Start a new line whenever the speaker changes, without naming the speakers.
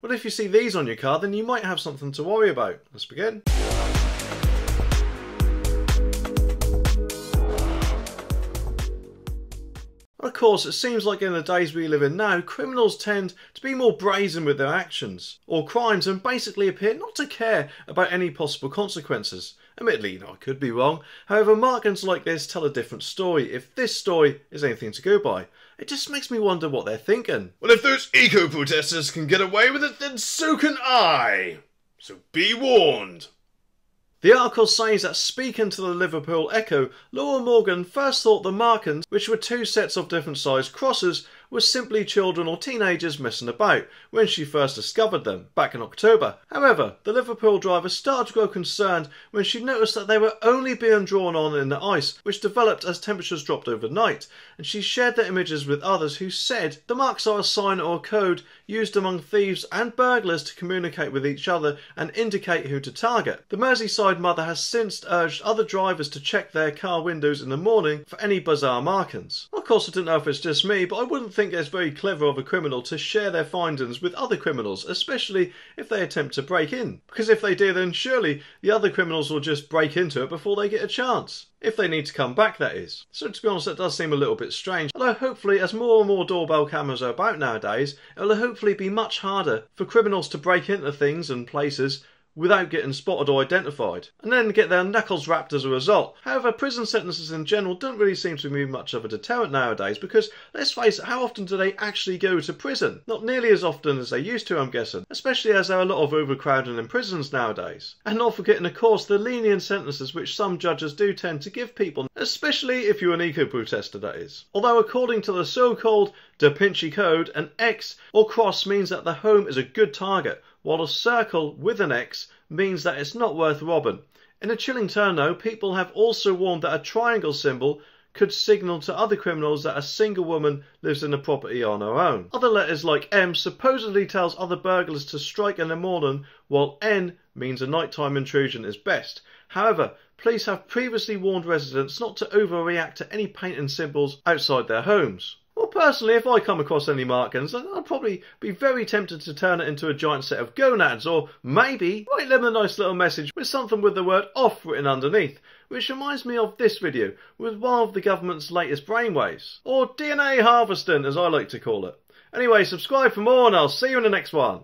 Well, if you see these on your car, then you might have something to worry about. Let's begin. Of course, it seems like in the days we live in now, criminals tend to be more brazen with their actions or crimes and basically appear not to care about any possible consequences. Admittedly, you know, I could be wrong. However, Markans like this tell a different story if this story is anything to go by. It just makes me wonder what they're thinking.
Well, if those eco protesters can get away with it, then so can I. So be warned.
The article says that speaking to the Liverpool Echo, Laura Morgan first thought the Markans, which were two sets of different sized crosses, were simply children or teenagers messing about when she first discovered them back in October. However, the Liverpool driver started to grow concerned when she noticed that they were only being drawn on in the ice, which developed as temperatures dropped overnight, and she shared the images with others who said the marks are a sign or code used among thieves and burglars to communicate with each other and indicate who to target. The Merseyside mother has since urged other drivers to check their car windows in the morning for any bizarre markings. Of course, I don't know if it's just me, but I wouldn't think it's very clever of a criminal to share their findings with other criminals, especially if they attempt to break in. Because if they do, then surely the other criminals will just break into it before they get a chance. If they need to come back, that is. So to be honest, that does seem a little bit strange. Although hopefully, as more and more doorbell cameras are about nowadays, it will hopefully be much harder for criminals to break into things and places without getting spotted or identified, and then get their knuckles rapped as a result. However, prison sentences in general don't really seem to be much of a deterrent nowadays because, let's face it, how often do they actually go to prison? Not nearly as often as they used to, I'm guessing, especially as there are a lot of overcrowding in prisons nowadays. And not forgetting, of course, the lenient sentences which some judges do tend to give people, especially if you're an eco-protester, that is. Although, according to the so-called Da Vinci Code, an X or cross means that the home is a good target, while a circle with an X means that it's not worth robbing. In a chilling turn, though, people have also warned that a triangle symbol could signal to other criminals that a single woman lives in the property on her own. Other letters like M supposedly tells other burglars to strike in the morning, while N means a nighttime intrusion is best. However, police have previously warned residents not to overreact to any painting symbols outside their homes. Personally, if I come across any Markans, I'd probably be very tempted to turn it into a giant set of gonads, or maybe write them a nice little message with something with the word off written underneath, which reminds me of this video with one of the government's latest brainwaves, or DNA harvesting as I like to call it. Anyway, subscribe for more and I'll see you in the next one.